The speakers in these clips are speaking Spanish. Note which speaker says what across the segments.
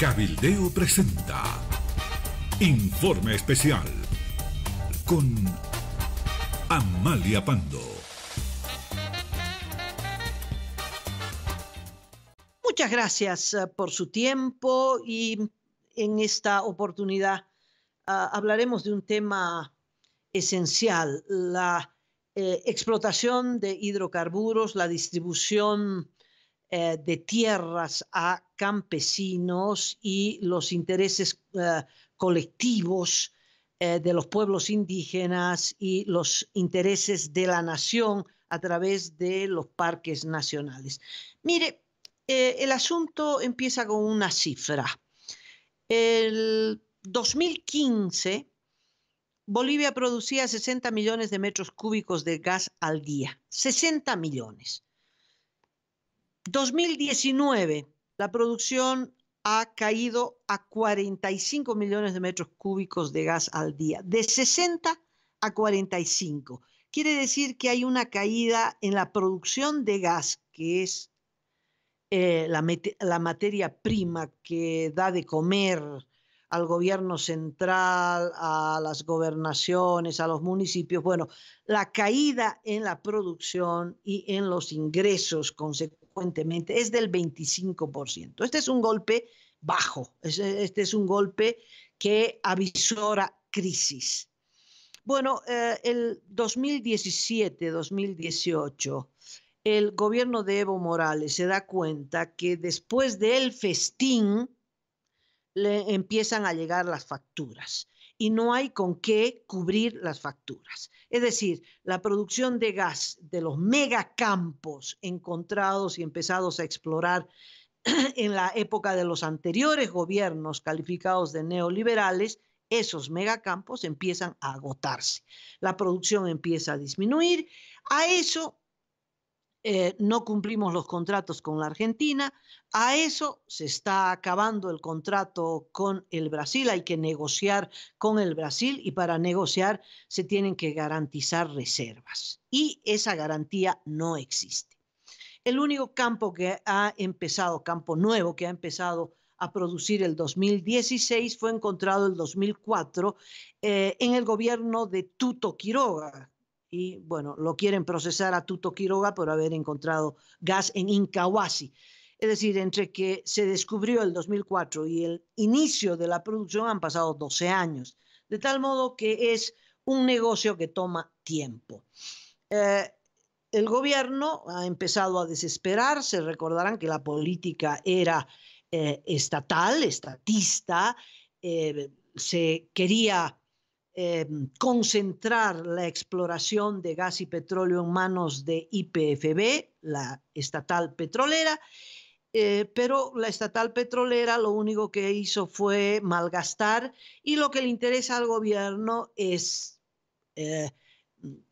Speaker 1: Cabildeo presenta Informe Especial con Amalia Pando.
Speaker 2: Muchas gracias eh, por su tiempo y en esta oportunidad uh, hablaremos de un tema esencial, la eh, explotación de hidrocarburos, la distribución eh, de tierras a campesinos y los intereses eh, colectivos eh, de los pueblos indígenas y los intereses de la nación a través de los parques nacionales. Mire, el asunto empieza con una cifra. El 2015, Bolivia producía 60 millones de metros cúbicos de gas al día. 60 millones. 2019, la producción ha caído a 45 millones de metros cúbicos de gas al día, de 60 a 45. Quiere decir que hay una caída en la producción de gas, que es eh, la, la, materia prima que da de comer al gobierno central, a las gobernaciones, a los municipios. Bueno, la caída en la producción y en los ingresos consecuentemente es del 25%. Este es un golpe bajo, este es un golpe que avisora crisis. Bueno, eh, el 2017-2018, el gobierno de Evo Morales se da cuenta que después del festín, le empiezan a llegar las facturas y no hay con qué cubrir las facturas. Es decir, la producción de gas de los megacampos encontrados y empezados a explorar en la época de los anteriores gobiernos calificados de neoliberales, esos megacampos empiezan a agotarse. La producción empieza a disminuir. A eso eh, no cumplimos los contratos con la Argentina, a eso se está acabando el contrato con el Brasil, hay que negociar con el Brasil y para negociar se tienen que garantizar reservas y esa garantía no existe. El único campo que ha empezado, campo nuevo que ha empezado a producir el 2016 fue encontrado el 2004 eh, en el gobierno de Tuto Quiroga, y bueno, lo quieren procesar a Tuto Quiroga por haber encontrado gas en Incahuasi. Es decir, entre que se descubrió el 2004 y el inicio de la producción han pasado 12 años, de tal modo que es un negocio que toma tiempo. Eh, el gobierno ha empezado a desesperarse, recordarán que la política era eh, estatal, estatista, eh, se quería Em, concentrar la exploración de gas y petróleo en manos de IPFB, la estatal petrolera, eh, pero la estatal petrolera lo único que hizo fue malgastar y lo que le interesa al gobierno es eh,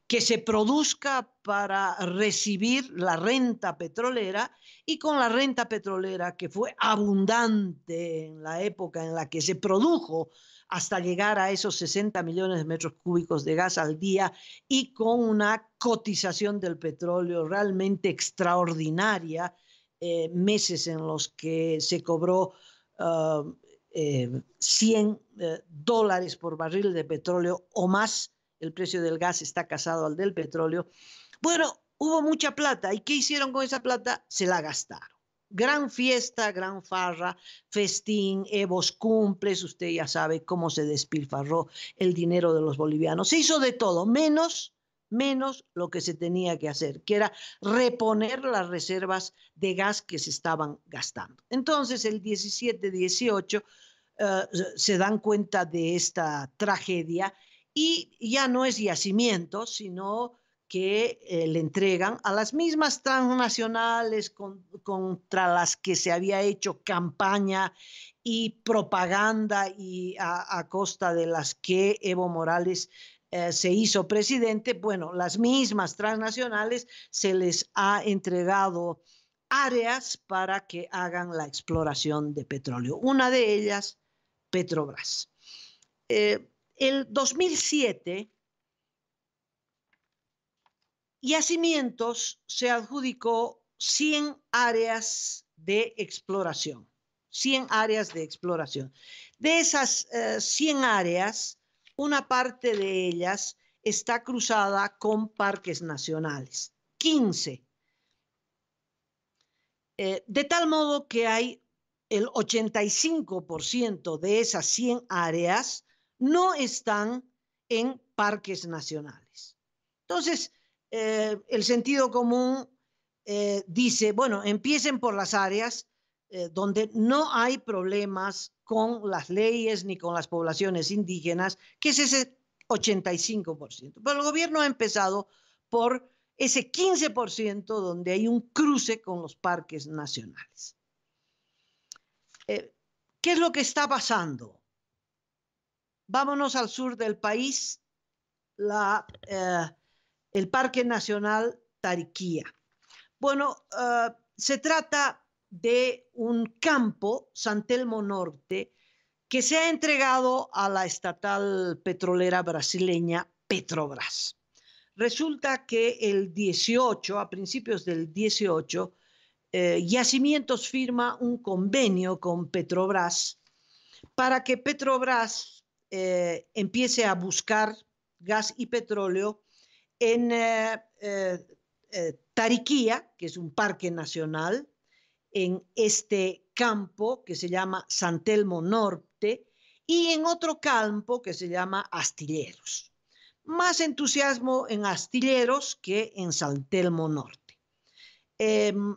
Speaker 2: que se produzca para recibir la renta petrolera y con la renta petrolera que fue abundante en la época en la que se produjo hasta llegar a esos 60 millones de metros cúbicos de gas al día y con una cotización del petróleo realmente extraordinaria, eh, meses en los que se cobró 100 uh, eh, dólares por barril de petróleo o más, el precio del gas está casado al del petróleo. Bueno, hubo mucha plata. ¿Y qué hicieron con esa plata? Se la gastaron. Gran fiesta, gran farra, festín, Evos cumples, usted ya sabe cómo se despilfarró el dinero de los bolivianos. Se hizo de todo, menos, menos lo que se tenía que hacer, que era reponer las reservas de gas que se estaban gastando. Entonces, el 17-18 eh, se dan cuenta de esta tragedia y ya no es yacimiento, sino que eh, le entregan a las mismas transnacionales contra las que se había hecho campaña y propaganda y a, costa de las que Evo Morales eh, se hizo presidente, bueno, las mismas transnacionales se les ha entregado áreas para que hagan la exploración de petróleo. Una de ellas, Petrobras. Eh, el 2007 Yacimientos se adjudicó 100 áreas de exploración. 100 áreas de exploración. De esas 100 áreas, una parte de ellas está cruzada con parques nacionales, 15. Eh, de tal modo que hay el 85% de esas 100 áreas no están en parques nacionales. Entonces, eh, el sentido común eh, dice, bueno, empiecen por las áreas donde no hay problemas con las leyes ni con las poblaciones indígenas, que es ese 85%. Pero el gobierno ha empezado por ese 15% donde hay un cruce con los parques nacionales. Eh, ¿Qué es lo que está pasando? Vámonos al sur del país, eh, el Parque Nacional Tariquía. Bueno, eh, se trata de un campo, Santelmo Norte, que se ha entregado a la estatal petrolera brasileña Petrobras. Resulta que el 18, a principios del 18, eh, Yacimientos firma un convenio con Petrobras para que Petrobras eh, empiece a buscar gas y petróleo en eh, Tariquía, que es un parque nacional, en este campo que se llama Santelmo Norte y en otro campo que se llama Astilleros. Más entusiasmo en Astilleros que en Santelmo Norte. Em,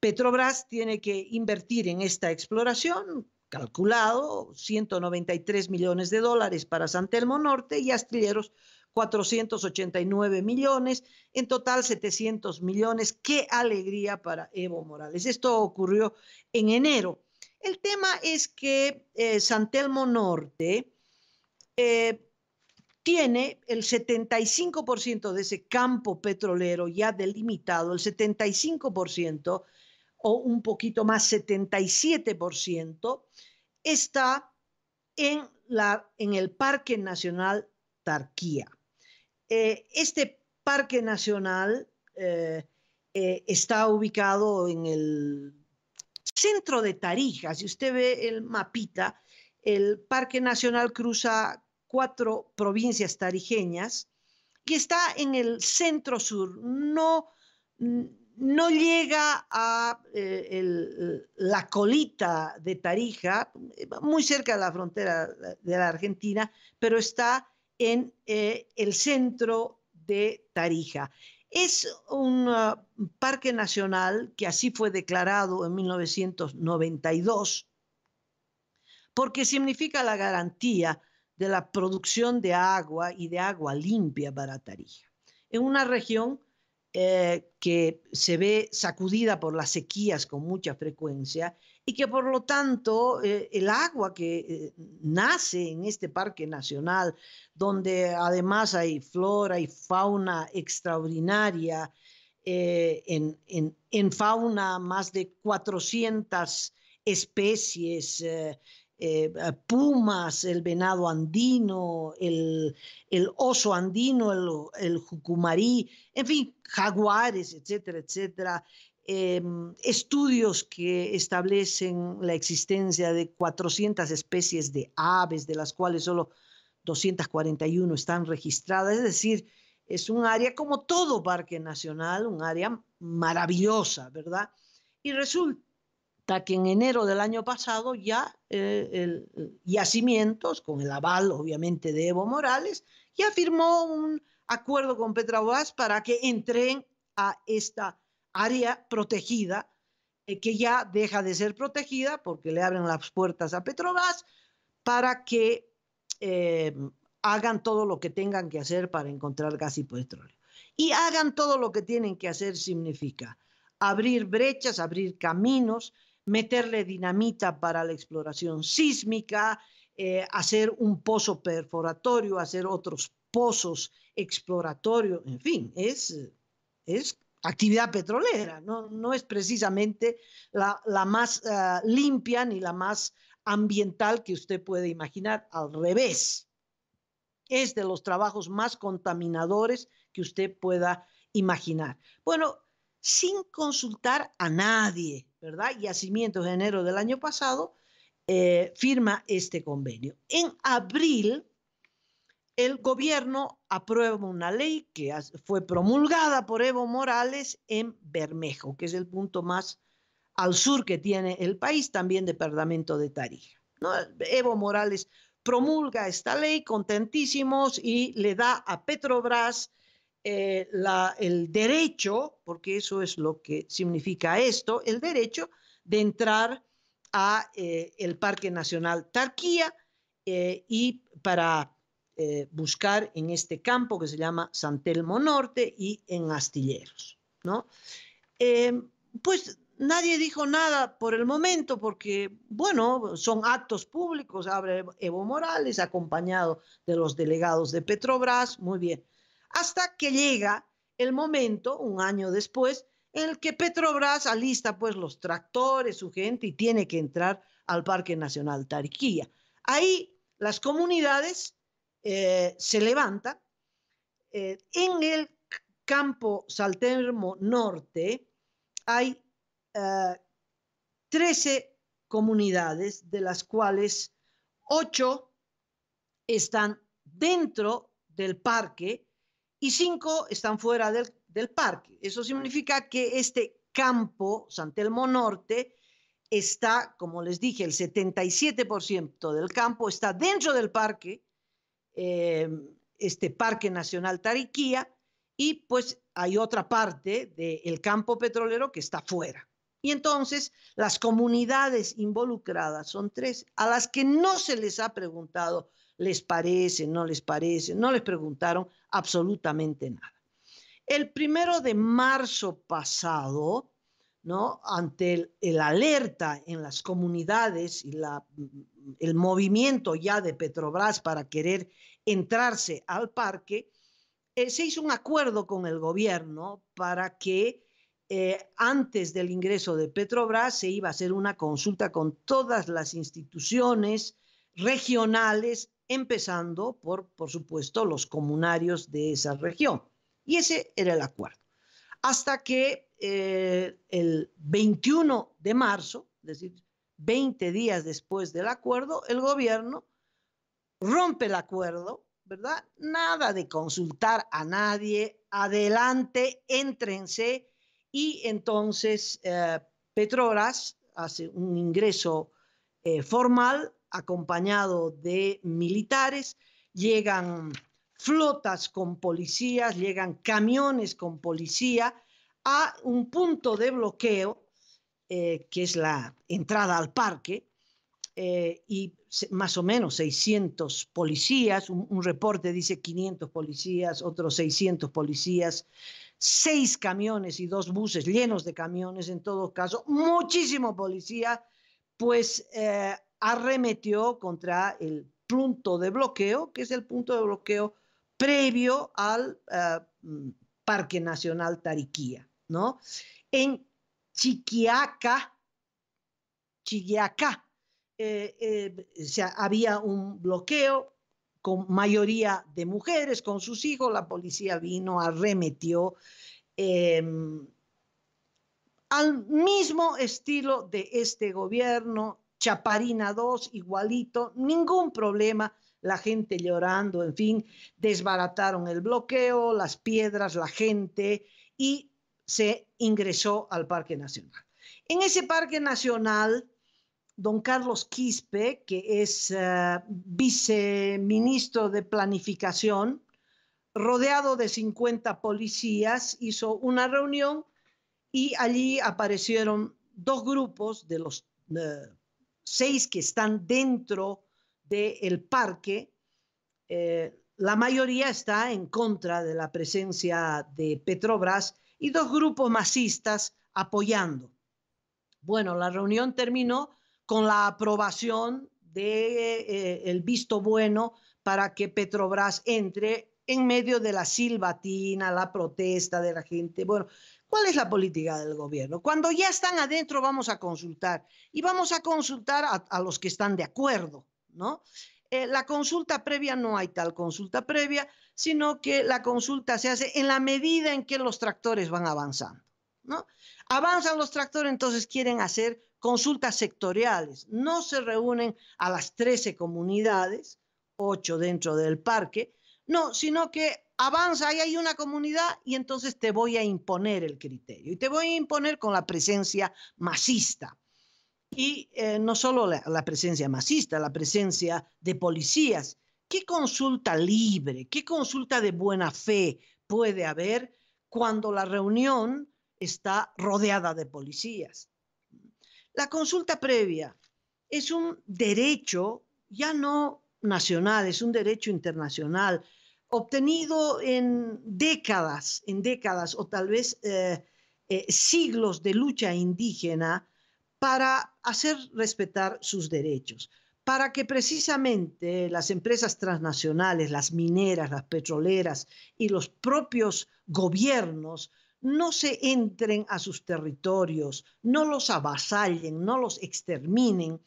Speaker 2: Petrobras tiene que invertir en esta exploración, calculado 193 millones de dólares para Santelmo Norte y Astilleros 489 millones, en total 700 millones. Qué alegría para Evo Morales. Esto ocurrió en enero. El tema es que eh, Santelmo Norte eh, tiene el 75% de ese campo petrolero ya delimitado, el 75% o un poquito más, 77%, está en, la, en el Parque Nacional Tarquía. Eh, este parque nacional eh, eh, está ubicado en el centro de Tarija. Si usted ve el mapita, el parque nacional cruza cuatro provincias tarijeñas y está en el centro sur. No, no llega a la colita de Tarija, muy cerca de la frontera de la Argentina, pero está en eh, el centro de Tarija. Es un uh, parque nacional que así fue declarado en 1992 porque significa la garantía de la producción de agua y de agua limpia para Tarija. En una región eh, que se ve sacudida por las sequías con mucha frecuencia y que por lo tanto eh, el agua que eh, nace en este parque nacional, donde además hay flora y fauna extraordinaria, eh, en, fauna más de 400 especies, pumas, el venado andino, el, oso andino, el, el, jucumarí, en fin, jaguares, etcétera, etcétera, Em, estudios que establecen la existencia de 400 especies de aves, de las cuales solo 241 están registradas. Es decir, es un área como todo parque nacional, un área maravillosa, ¿verdad? Y resulta que en enero del año pasado ya eh, el, Yacimientos, con el aval obviamente de Evo Morales, ya firmó un acuerdo con Petrobras para que entren a esta área protegida, eh, que ya deja de ser protegida porque le abren las puertas a Petrobras para que eh, hagan todo lo que tengan que hacer para encontrar gas y petróleo. Y hagan todo lo que tienen que hacer significa abrir brechas, abrir caminos, meterle dinamita para la exploración sísmica, eh, hacer un pozo perforatorio, hacer otros pozos exploratorios, en fin, es, es actividad petrolera, no, es precisamente la, más eh, limpia ni la más ambiental que usted puede imaginar, al revés. Es de los trabajos más contaminadores que usted pueda imaginar. Bueno, sin consultar a nadie, ¿verdad? Yacimientos de enero del año pasado eh, firma este convenio. En abril, el gobierno aprueba una ley que fue promulgada por Evo Morales en Bermejo, que es el punto más al sur que tiene el país, también departamento de Tarija. Evo Morales promulga esta ley contentísimos y le da a Petrobras eh, el derecho, porque eso es lo que significa esto, el derecho de entrar a eh, el Parque Nacional Tarquía eh, y para buscar en este campo que se llama San Telmo Norte y en Astilleros, ¿no? pues nadie dijo nada por el momento porque, bueno, son actos públicos, abre Evo Morales acompañado de los delegados de Petrobras, muy bien hasta que llega el momento, un año después, en el que Petrobras alista pues los tractores, su gente, y tiene que entrar al Parque Nacional Tariquía. Ahí las comunidades eh, se levantan. Eh, en el campo Saltermo Norte hay 13 eh, comunidades, de las cuales 8 están dentro del parque y cinco están fuera del, parque. Eso significa que este campo, San Telmo Norte, está, como les dije, el 77% del campo está dentro del parque, eh, este Parque Nacional Tariquía, y pues hay otra parte del campo petrolero que está fuera. Y entonces las comunidades involucradas son tres, a las que no se les ha preguntado les parece, no les parece, no les preguntaron absolutamente nada. El primero de marzo pasado, ¿no? ante el, alerta en las comunidades y la, el movimiento ya de Petrobras para querer entrarse al parque, eh, se hizo un acuerdo con el gobierno para que eh, antes del ingreso de Petrobras se iba a hacer una consulta con todas las instituciones regionales empezando por, por supuesto, los comunarios de esa región. Y ese era el acuerdo. Hasta que eh, el 21 de marzo, es decir, 20 días después del acuerdo, el gobierno rompe el acuerdo, ¿verdad? Nada de consultar a nadie, adelante, éntrense. Y entonces eh, hace un ingreso eh, formal acompañado de militares, llegan flotas con policías, llegan camiones con policía a un punto de bloqueo, eh, que es la entrada al parque, eh, y más o menos 600 policías, un, reporte dice 500 policías, otros 600 policías, seis camiones y dos buses llenos de camiones en todo caso, muchísimo policía, pues eh, arremetió contra el punto de bloqueo, que es el punto de bloqueo previo al eh, Parque Nacional Tariquía, ¿no? En Chiquiaca, Chiquiaca, eh, eh, había un bloqueo con mayoría de mujeres, con sus hijos, la policía vino, arremetió em, al mismo estilo de este gobierno Chaparina 2, igualito, ningún problema, la gente llorando, en fin, desbarataron el bloqueo, las piedras, la gente y se ingresó al Parque Nacional. En ese Parque Nacional, don Carlos Quispe, que es uh, viceministro de Planificación, rodeado de 50 policías, hizo una reunión y allí aparecieron dos grupos de los uh, seis que están dentro del parque, eh, la mayoría está en contra de la presencia de Petrobras y dos grupos masistas apoyando. Bueno, la reunión terminó con la aprobación del de, eh, visto bueno para que Petrobras entre en medio de la silbatina, la protesta de la gente. Bueno, ¿Cuál es la política del gobierno? Cuando ya están adentro vamos a consultar y vamos a consultar a, los que están de acuerdo, ¿no? Eh, la consulta previa no hay tal consulta previa, sino que la consulta se hace en la medida en que los tractores van avanzando. ¿no? Avanzan los tractores, entonces quieren hacer consultas sectoriales. No se reúnen a las 13 comunidades, 8 dentro del parque, no, sino que avanza, ahí hay una comunidad y entonces te voy a imponer el criterio. Y te voy a imponer con la presencia masista. Y eh, no solo la, presencia masista, la presencia de policías. ¿Qué consulta libre, qué consulta de buena fe puede haber cuando la reunión está rodeada de policías? La consulta previa es un derecho ya no nacional, es un derecho internacional obtenido en décadas, en décadas o tal vez eh, eh, siglos de lucha indígena para hacer respetar sus derechos, para que precisamente las empresas transnacionales, las mineras, las petroleras y los propios gobiernos no se entren a sus territorios, no los avasallen, no los exterminen,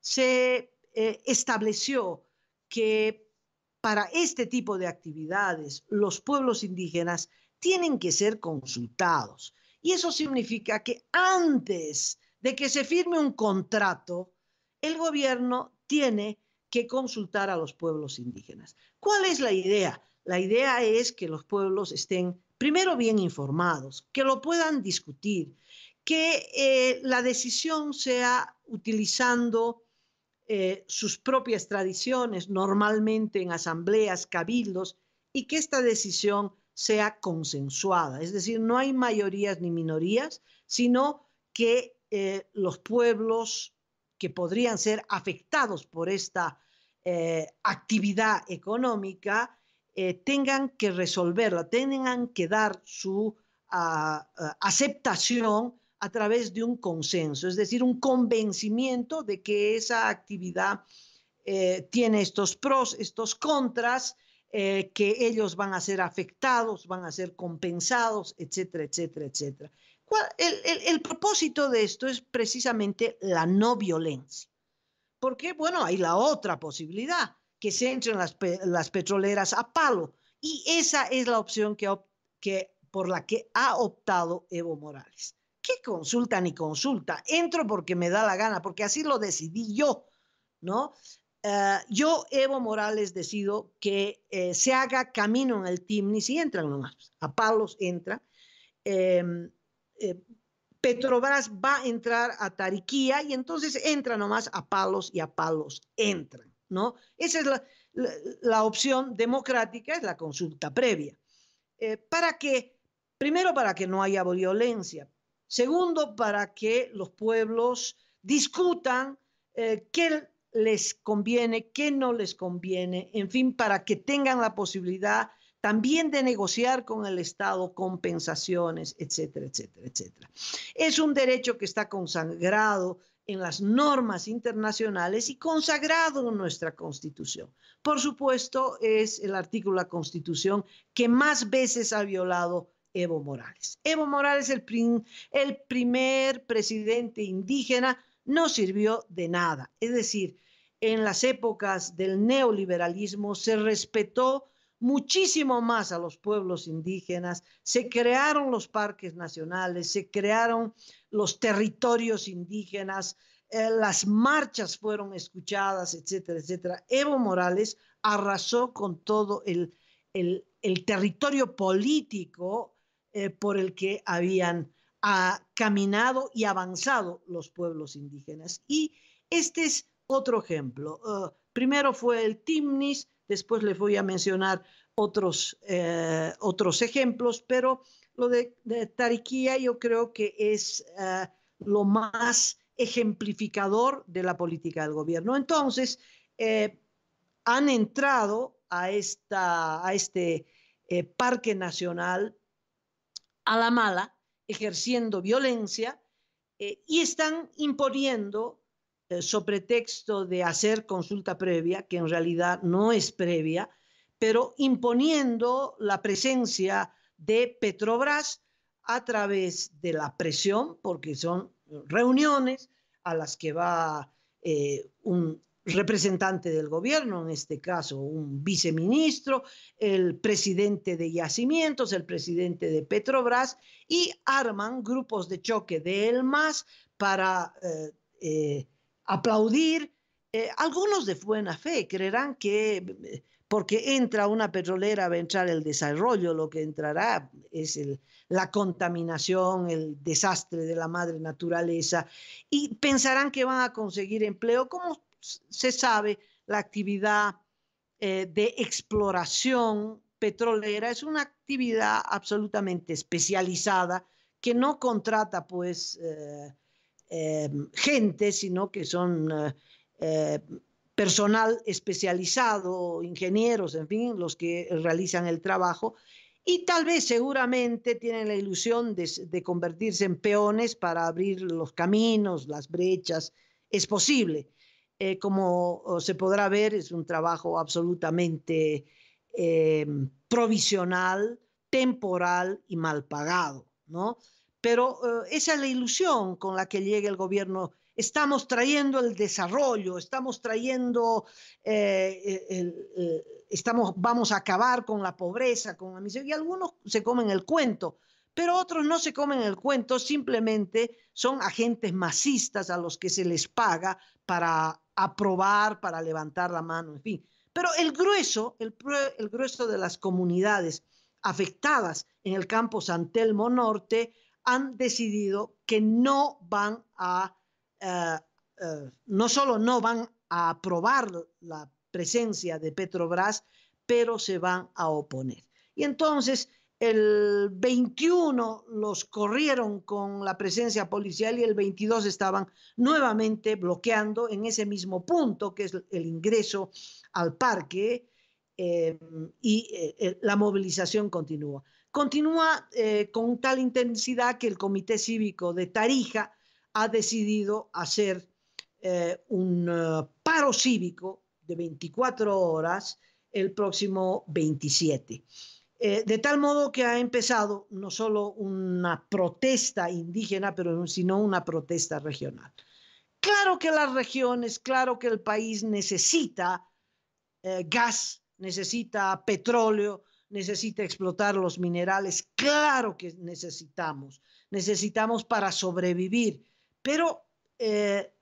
Speaker 2: se eh, estableció que para este tipo de actividades los pueblos indígenas tienen que ser consultados. Y eso significa que antes de que se firme un contrato, el gobierno tiene que consultar a los pueblos indígenas. ¿Cuál es la idea? La idea es que los pueblos estén primero bien informados, que lo puedan discutir, que eh, la decisión sea utilizando eh, sus propias tradiciones, normalmente en asambleas, cabildos, y que esta decisión sea consensuada. Es decir, no hay mayorías ni minorías, sino que eh, los pueblos que podrían ser afectados por esta actividad económica eh, tengan que resolverla, tengan que dar su ah, ah, aceptación a través de un consenso, es decir, un convencimiento de que esa actividad tiene estos pros, estos contras, que ellos van a ser afectados, van a ser compensados, etcétera, etcétera, etcétera. El, propósito de esto es precisamente la no violencia. Porque, bueno, hay la otra posibilidad, que se entren las, petroleras a palo. Y esa es la opción que, que, por la que ha optado Evo Morales. ¿Qué consulta ni consulta? Entro porque me da la gana, porque así lo decidí yo, ¿no? Eh, yo, Evo Morales, decido que eh, se haga camino en el team, ni si entran nomás, a palos entra. Em, eh, Petrobras va a entrar a Tariquía y entonces entra nomás a palos y a palos entran, ¿no? Esa es la, opción democrática, es la consulta previa. Eh, ¿Para Primero, para que no haya violencia. Segundo, para que los pueblos discutan eh, qué les conviene, qué no les conviene, en fin, para que tengan la posibilidad también de negociar con el Estado compensaciones, etcétera, etcétera, etcétera. Es un derecho que está consagrado en las normas internacionales y consagrado en nuestra Constitución. Por supuesto, es el artículo de la Constitución que más veces ha violado Evo Morales. Evo Morales, el, el primer presidente indígena, no sirvió de nada. Es decir, en las épocas del neoliberalismo se respetó muchísimo más a los pueblos indígenas, se crearon los parques nacionales, se crearon los territorios indígenas, eh, las marchas fueron escuchadas, etcétera, etcétera. Evo Morales arrasó con todo el, territorio político eh, por el que habían ah, caminado y avanzado los pueblos indígenas. Y este es otro ejemplo. Uh, primero fue el Timnis, Después les voy a mencionar otros, eh, otros ejemplos, pero lo de, Tariquía yo creo que es eh, lo más ejemplificador de la política del gobierno. Entonces, eh, han entrado a, esta, a este parque nacional a la mala, ejerciendo violencia y están imponiendo sobre texto de hacer consulta previa, que en realidad no es previa, pero imponiendo la presencia de Petrobras a través de la presión, porque son reuniones a las que va eh, un representante del gobierno, en este caso un viceministro, el presidente de Yacimientos, el presidente de Petrobras, y arman grupos de choque de El MAS para eh, eh, aplaudir. Eh, algunos de buena fe creerán que porque entra una petrolera va a entrar el desarrollo, lo que entrará es la contaminación, el desastre de la madre naturaleza, y pensarán que van a conseguir empleo, como se sabe, la actividad eh, de exploración petrolera es una actividad absolutamente especializada que no contrata pues eh, eh, gente, sino que son personal especializado, ingenieros, en fin, los que realizan el trabajo. Y tal vez seguramente tienen la ilusión de, convertirse en peones para abrir los caminos, las brechas. Es posible. Eh, como se podrá ver, es un trabajo absolutamente eh, provisional, temporal y mal pagado, ¿no? Pero eh, esa es la ilusión con la que llega el gobierno estamos trayendo el desarrollo, estamos trayendo, eh, estamos, vamos a acabar con la pobreza, con la miseria. Y algunos se comen el cuento, pero otros no se comen el cuento, simplemente son agentes masistas a los que se les paga para aprobar, para levantar la mano, en fin. Pero el grueso, el, el grueso de las comunidades afectadas en el campo San Telmo Norte han decidido que no van a eh, eh, no solo no van a aprobar la presencia de Petrobras, pero se van a oponer. Y entonces el 21 los corrieron con la presencia policial y el 22 estaban nuevamente bloqueando en ese mismo punto, que es el ingreso al parque, eh, y la movilización continúa. Continúa con tal intensidad que el Comité Cívico de Tarija ha decidido hacer eh, un eh, paro cívico de 24 horas el próximo 27. Eh, de tal modo que ha empezado no solo una protesta indígena, pero sino una protesta regional. Claro que las regiones, claro que el país necesita gas, necesita petróleo, necesita explotar los minerales, claro que necesitamos, necesitamos para sobrevivir, pero eh,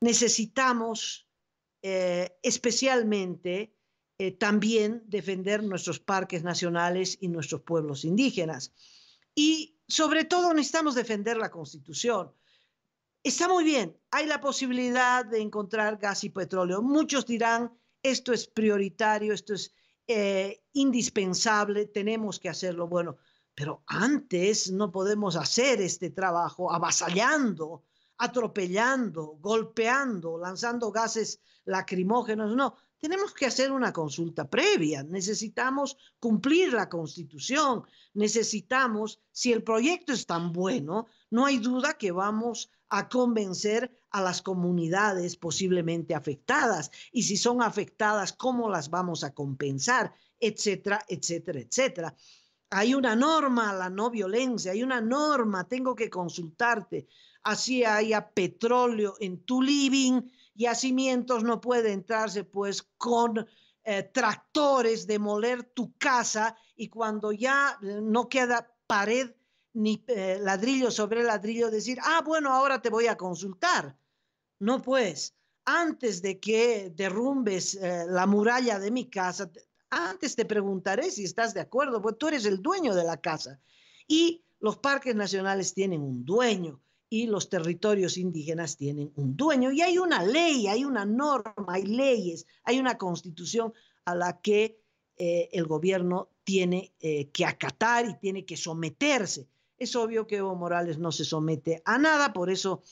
Speaker 2: necesitamos eh, especialmente eh, también defender nuestros parques nacionales y nuestros pueblos indígenas. Y sobre todo necesitamos defender la Constitución. Está muy bien, hay la posibilidad de encontrar gas y petróleo. Muchos dirán, esto es prioritario, esto es indispensable, tenemos que hacerlo. Bueno, pero antes no podemos hacer este trabajo avasallando, atropellando, golpeando, lanzando gases lacrimógenos. No, tenemos que hacer una consulta previa. Necesitamos cumplir la constitución. Necesitamos, si el proyecto es tan bueno, no hay duda que vamos a convencer a las comunidades posiblemente afectadas. Y si son afectadas, ¿cómo las vamos a compensar? Etcétera, etcétera, etcétera hay una norma, la no violencia, hay una norma, tengo que consultarte. Así haya petróleo en tu living, y cimientos no puede entrarse pues con eh, tractores, demoler tu casa y cuando ya eh, no queda pared ni eh, ladrillo sobre ladrillo, decir, ah, bueno, ahora te voy a consultar. No, pues, antes de que derrumbes la muralla de mi casa, antes te preguntaré si estás de acuerdo, porque tú eres el dueño de la casa. Y los parques nacionales tienen un dueño y los territorios indígenas tienen un dueño. Y hay una ley, hay una norma, hay leyes, hay una constitución a la que eh, el gobierno tiene eh, que acatar y tiene que someterse. Es obvio que Evo Morales no se somete a nada, por eso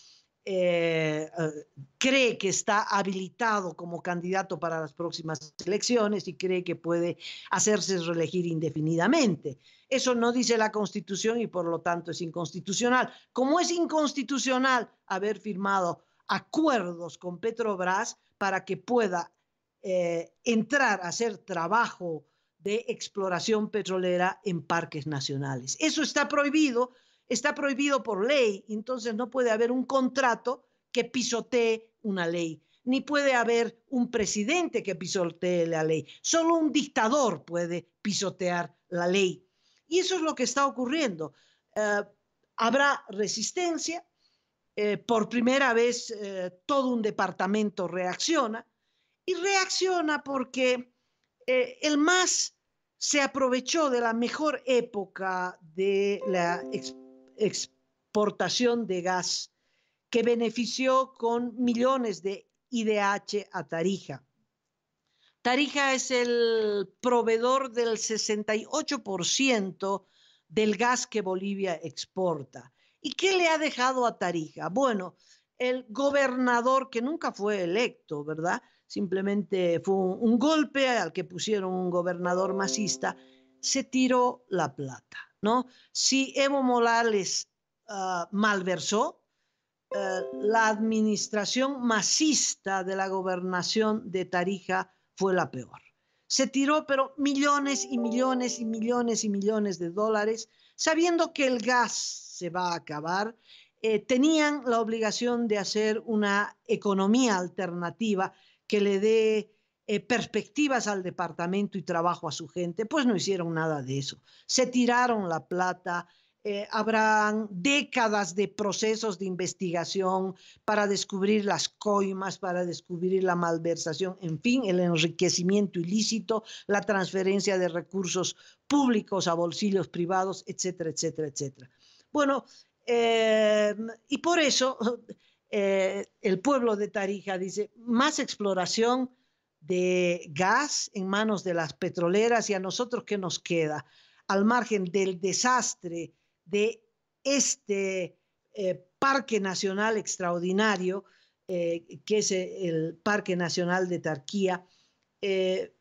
Speaker 2: eh, eh, cree que está habilitado como candidato para las próximas elecciones y cree que puede hacerse reelegir indefinidamente. Eso no dice la Constitución y por lo tanto es inconstitucional. Como es inconstitucional haber firmado acuerdos con Petrobras para que pueda eh, entrar a hacer trabajo de exploración petrolera en parques nacionales. Eso está prohibido está prohibido por ley, entonces no puede haber un contrato que pisotee una ley. ni puede haber un presidente que pisotee la ley. Solo un dictador puede pisotear la ley. Y eso es lo que está ocurriendo. Eh, habrá resistencia. Eh, por primera vez eh, todo un departamento reacciona y reacciona porque el MAS se aprovechó de la mejor época de la exportación de gas que benefició con millones de IDH a Tarija. Tarija es el proveedor del 68% del gas que Bolivia exporta. ¿Y qué le ha dejado a Tarija? Bueno, el gobernador que nunca fue electo, ¿verdad? Simplemente fue un, golpe al que pusieron un gobernador masista, se tiró la plata, ¿no? Si Evo Morales uh, malversó, uh, la administración masista de la gobernación de Tarija fue la peor. Se tiró, pero millones y millones y millones y millones de dólares, sabiendo que el gas se va a acabar. Eh, tenían la obligación de hacer una economía alternativa que le dé eh, perspectivas al departamento y trabajo a su gente, pues no hicieron nada de eso. Se tiraron la plata, eh, habrán décadas de procesos de investigación para descubrir las coimas, para descubrir la malversación, en fin, el enriquecimiento ilícito, la transferencia de recursos públicos a bolsillos privados, etcétera, etcétera, etcétera. Bueno, eh, y por eso eh, el pueblo de Tarija dice, más exploración de gas en manos de las petroleras y a nosotros qué nos queda, al margen del desastre de este eh, Parque Nacional extraordinario, eh, que es el Parque Nacional de Tarquía, eh,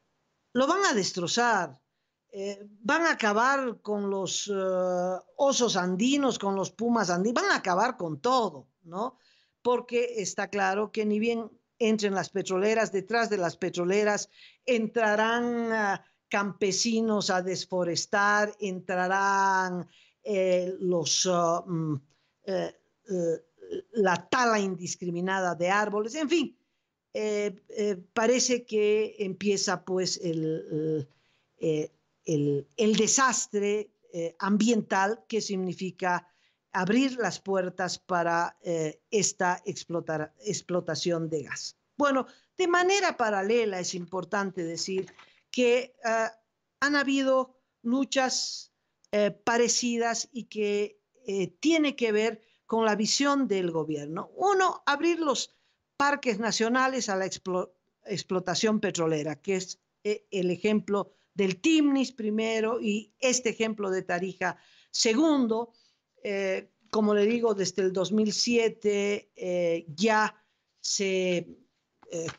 Speaker 2: lo van a destrozar, van a acabar con los osos andinos, con los pumas andinos, van a acabar con todo, ¿no? Porque está claro que ni bien entren las petroleras, detrás de las petroleras entrarán ah, campesinos a desforestar, entrarán eh, los, ah, mm, eh, eh, la tala indiscriminada de árboles, en fin, parece que empieza pues el, el, desastre ambiental que significa abrir las puertas para esta explotación de gas. Bueno, de manera paralela es importante decir que ah, han habido luchas eh, parecidas y que eh, tiene que ver con la visión del gobierno. Uno, abrir los parques nacionales a la explotación petrolera, que es eh, el ejemplo del Timnis primero y este ejemplo de Tarija segundo. Como le digo, desde el 2007 ya se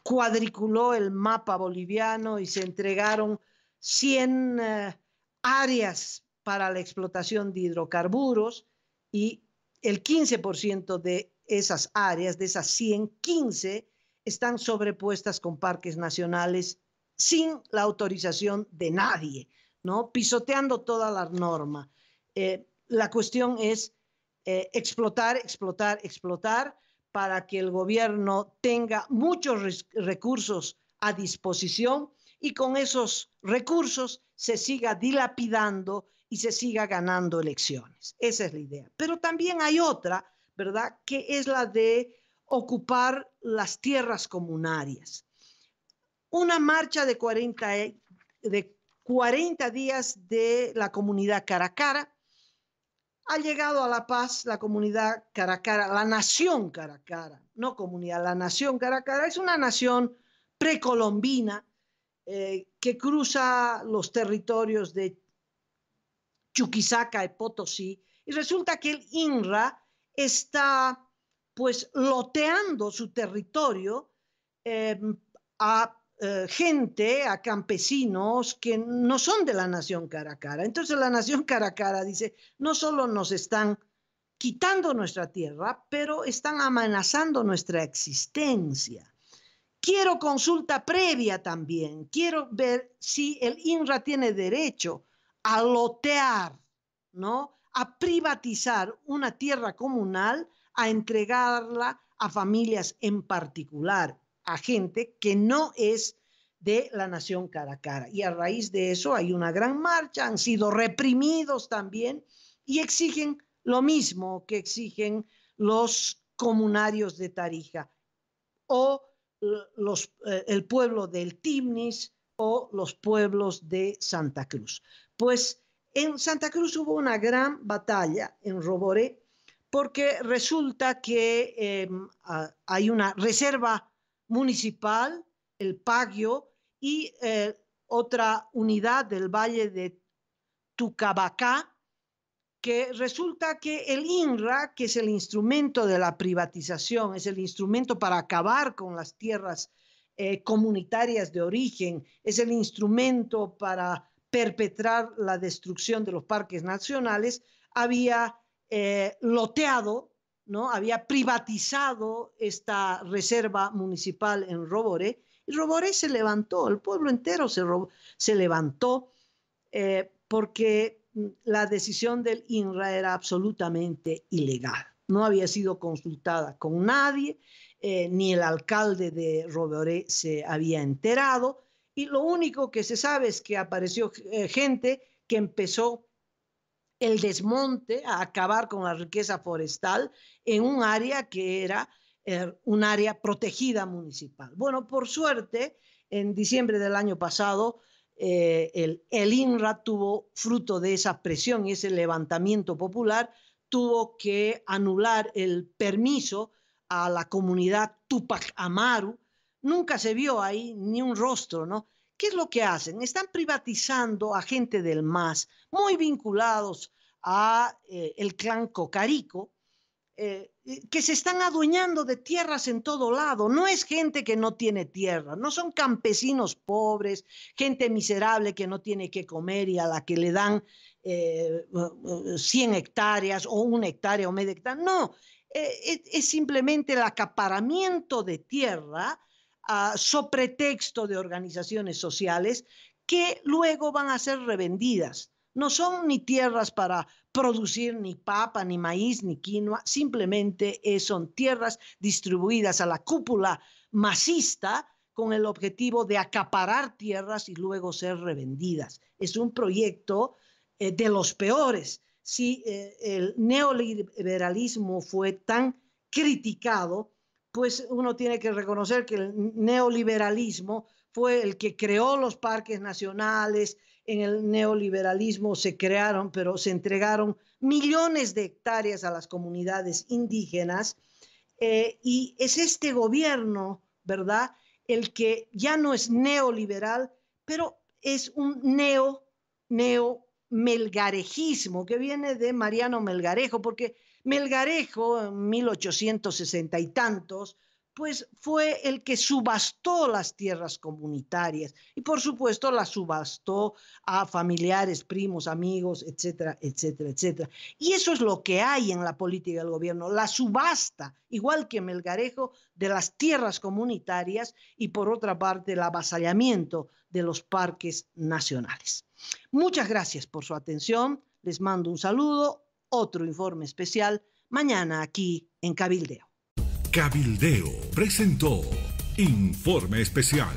Speaker 2: cuadriculó el mapa boliviano y se entregaron 100 áreas para la explotación de hidrocarburos y el 15% de esas áreas, de esas 115, están sobrepuestas con parques nacionales sin la autorización de nadie, ¿no? Pisoteando toda la norma. Eh, la cuestión es eh, explotar, explotar, explotar para que el gobierno tenga muchos recursos a disposición y con esos recursos se siga dilapidando y se siga ganando elecciones. Esa es la idea. Pero también hay otra, ¿verdad? Que es la de ocupar las tierras comunarias. Una marcha de 40, de 40 días de la comunidad Caracara. Ha llegado a La Paz la comunidad Caracara, la nación Caracara, no comunidad, la nación Caracara. Es una nación precolombina eh, que cruza los territorios de Chuquisaca y Potosí, y resulta que el INRA está pues loteando su territorio em, a eh, gente, a campesinos que no son de la nación Caracara. Entonces la nación Caracara dice, no solo nos están quitando nuestra tierra, pero están amenazando nuestra existencia. Quiero consulta previa también. Quiero ver si el INRA tiene derecho a lotear, ¿no? A privatizar una tierra comunal, a entregarla a familias en particular. A gente que no es de la nación cara a cara. Y a raíz de eso hay una gran marcha, han sido reprimidos también y exigen lo mismo que exigen los comunarios de Tarija o los, eh, el pueblo del Timnis o los pueblos de Santa Cruz. Pues en Santa Cruz hubo una gran batalla en Roboré porque resulta que em, hay una reserva municipal, el Pagio, y eh, otra unidad del Valle de Tucabacá, que resulta que el INRA, que es el instrumento de la privatización, es el instrumento para acabar con las tierras eh, comunitarias de origen, es el instrumento para perpetrar la destrucción de los parques nacionales, había eh, loteado, ¿no? había privatizado esta reserva municipal en Roboré, y Roboré se levantó, el pueblo entero se, se levantó eh, porque la decisión del INRA era absolutamente ilegal. No había sido consultada con nadie, eh, ni el alcalde de Roboré se había enterado, y lo único que se sabe es que apareció eh, gente que empezó el desmonte a acabar con la riqueza forestal en un área que era eh, un área protegida municipal. Bueno, por suerte, en diciembre del año pasado, eh, el, INRA tuvo fruto de esa presión y ese levantamiento popular, tuvo que anular el permiso a la comunidad Tupac Amaru. Nunca se vio ahí ni un rostro, ¿no? ¿Qué es lo que hacen? Están privatizando a gente del MAS, muy vinculados a eh, el clan Cocarico, eh, que se están adueñando de tierras en todo lado. No es gente que no tiene tierra, no son campesinos pobres, gente miserable que no tiene que comer y a la que le dan 100 eh, hectáreas o una hectárea o media hectárea. No, eh, es, simplemente el acaparamiento de tierra pretexto de organizaciones sociales que luego van a ser revendidas. No son ni tierras para producir ni papa, ni maíz, ni quinoa, simplemente son tierras distribuidas a la cúpula masista con el objetivo de acaparar tierras y luego ser revendidas. Es un proyecto eh, de los peores. Si eh, el neoliberalismo fue tan criticado, pues uno tiene que reconocer que el neoliberalismo fue el que creó los parques nacionales, en el neoliberalismo se crearon, pero se entregaron millones de hectáreas a las comunidades indígenas. Eh, y es este gobierno, ¿verdad? El que ya no es neoliberal, pero es un neo, neo melgarejismo que viene de Mariano Melgarejo, porque Melgarejo en 1860 y tantos pues fue el que subastó las tierras comunitarias y por supuesto las subastó a familiares, primos, amigos, etcétera, etcétera, etcétera. Y eso es lo que hay en la política del gobierno, la subasta, igual que Melgarejo, de las tierras comunitarias y por otra parte el avasallamiento de los parques nacionales. Muchas gracias por su atención, les mando un saludo, otro informe especial mañana aquí en Cabildeo.
Speaker 1: Cabildeo presentó Informe Especial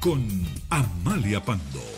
Speaker 1: con Amalia Pando.